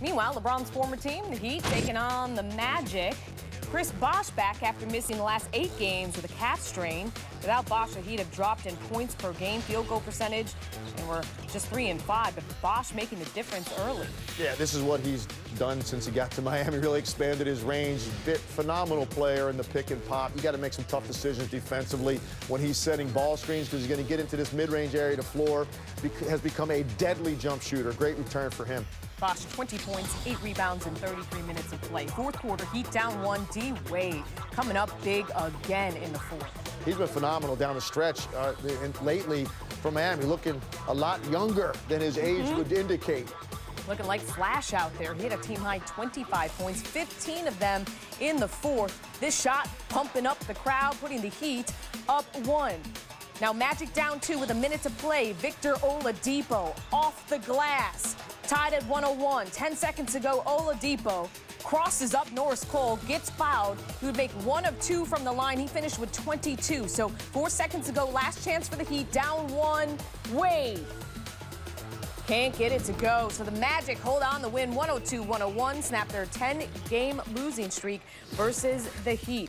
Meanwhile, LeBron's former team, the Heat, taking on the Magic. Chris Bosh back after missing the last eight games with a calf strain. Without Bosh, the Heat have dropped in points per game, field goal percentage, and we're just three and five. But Bosh making the difference early. Yeah, this is what he's done since he got to Miami. Really expanded his range. Bit phenomenal player in the pick and pop. You got to make some tough decisions defensively when he's setting ball screens because he's going to get into this mid-range area to floor. Has become a deadly jump shooter. Great return for him. Bosh 20 points, 8 rebounds in 33 minutes of play. Fourth quarter, Heat down one. D Wade coming up big again in the fourth. He's been phenomenal down the stretch uh, and lately for Miami, looking a lot younger than his age mm -hmm. would indicate. Looking like Flash out there. He had a team high 25 points, 15 of them in the fourth. This shot pumping up the crowd, putting the Heat up one. Now Magic down two with a minute to play. Victor Oladipo off the glass. Tied at 101. 10 seconds to go, Oladipo crosses up Norris Cole, gets fouled. He would make one of two from the line. He finished with 22. So four seconds to go, last chance for the Heat. Down one, Wade. Can't get it to go. So the Magic hold on the win 102-101, snap their 10-game losing streak versus the Heat.